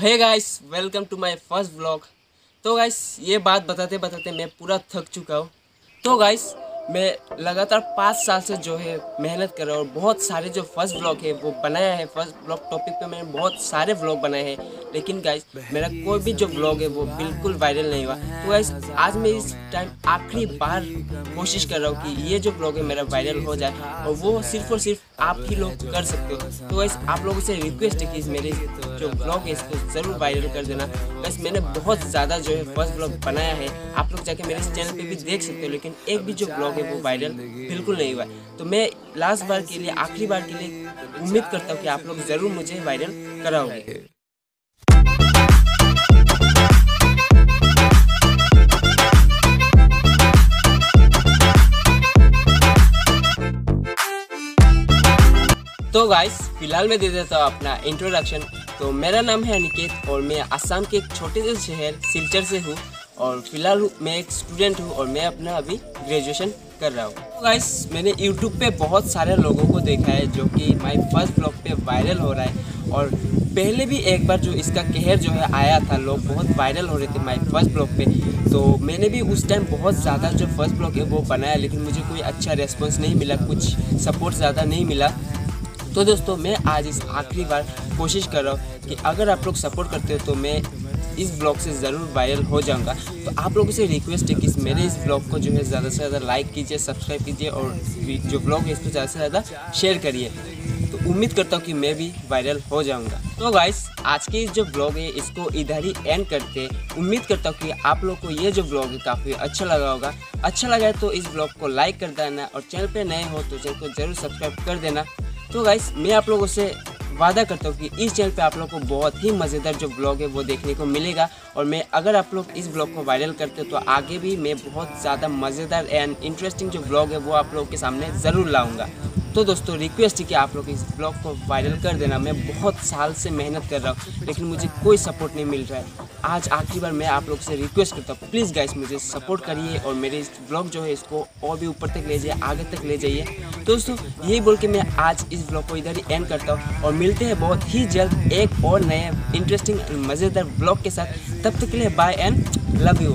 Hey guys welcome to my first blog तो guys ये बात बताते बताते मैं पूरा थक चुका हूँ। तो गाइस मैं लगातार पाँच साल से जो है मेहनत कर रहा हूँ और बहुत सारे जो फ़र्स्ट ब्लॉग है, वो बनाया है। फ़र्स्ट ब्लॉग टॉपिक पे मैंने बहुत सारे ब्लॉग बनाए हैं। लेकिन गाइस मेरा कोई भी जो ब्लॉग है, वो बिल्कुल वायरल नहीं हुआ। तो गाइस आज मैं इस टाइम आखिरी बार कोशिश कर रहा हूँ कि ये जो ब्लॉग है, मेरा वायरल हो जाए और वो सिर्फ़ और सिर्फ़ आप ही लोग कर सकते हो। तो गाइस आप लोगों से रिक्वेस्ट है कि मेरे जो ब्लॉग है, इसको ज़रूर वायरल कर देना। बस मैंने बहुत ज़्यादा जो है फ़र्स्ट ब्लॉग बनाया है। आप लोग जाके मेरे चैनल पर भी देख सकते हो, लेकिन एक भी जो ब्लॉग है वो वायरल बिल्कुल नहीं हुआ। तो मैं लास्ट बार के लिए आखिरी बार के लिए उम्मीद करता हूँ कि आप लोग ज़रूर मुझे वायरल कराओगे। तो गाइस फ़िलहाल मैं दे देता हूँ अपना इंट्रोडक्शन तो मेरा नाम है अनिकेत और मैं असम के एक छोटे से शहर सिलचर से हूँ। और फ़िलहाल मैं एक स्टूडेंट हूँ और मैं अपना अभी ग्रेजुएशन कर रहा हूँ। तो गाइस मैंने यूट्यूब पे बहुत सारे लोगों को देखा है जो कि माय फ़र्स्ट ब्लॉग पे वायरल हो रहा है। और पहले भी एक बार जो इसका कहर जो है आया था, लोग बहुत वायरल हो रहे थे माय फ़र्स्ट ब्लॉग पे। तो मैंने भी उस टाइम बहुत ज़्यादा जो फ़र्स्ट ब्लॉग है वो बनाया, लेकिन मुझे कोई अच्छा रेस्पॉन्स नहीं मिला, कुछ सपोर्ट ज़्यादा नहीं मिला। तो दोस्तों, मैं आज इस आखिरी बार कोशिश कर रहा हूँ कि अगर आप लोग सपोर्ट करते हो तो मैं इस ब्लॉग से ज़रूर वायरल हो जाऊँगा। तो आप लोगों से रिक्वेस्ट है कि मेरे इस ब्लॉग को जो है ज़्यादा से ज़्यादा लाइक कीजिए सब्सक्राइब कीजिए और जो ब्लॉग है इसको ज़्यादा से ज़्यादा शेयर करिए। तो उम्मीद करता हूँ कि मैं भी वायरल हो जाऊँगा। तो गाइस आज के जो ब्लॉग है, इसको इधर ही एंड करते उम्मीद करता हूँ कि आप लोग को ये जो ब्लॉग है काफ़ी अच्छा लगा होगा। अच्छा लगा है तो इस ब्लॉग को लाइक कर देना और चैनल पे नए हो तो चैनल को ज़रूर सब्सक्राइब कर देना। तो गाइस मैं आप लोगों से वादा करता हूँ कि इस चैनल पे आप लोग को बहुत ही मज़ेदार जो ब्लॉग है वो देखने को मिलेगा। और मैं अगर आप लोग इस ब्लॉग को वायरल करते हो तो आगे भी मैं बहुत ज़्यादा मज़ेदार एंड इंटरेस्टिंग जो ब्लॉग है वो आप लोग के सामने ज़रूर लाऊँगा। तो दोस्तों रिक्वेस्ट है कि आप लोग इस ब्लॉग को वायरल कर देना। मैं बहुत साल से मेहनत कर रहा हूँ, लेकिन मुझे कोई सपोर्ट नहीं मिल रहा है। आज आखिरी बार मैं आप लोग से रिक्वेस्ट करता हूँ प्लीज़ गाइस मुझे सपोर्ट करिए और मेरे इस ब्लॉग जो है इसको और भी ऊपर तक ले जाइए, आगे तक ले जाइए। दोस्तों, यही बोल के मैं आज इस ब्लॉग को इधर ही एंड करता हूँ और मिलते हैं बहुत ही जल्द एक और नए इंटरेस्टिंग मज़ेदार ब्लॉग के साथ। तब तक के लिए बाय एंड लव यू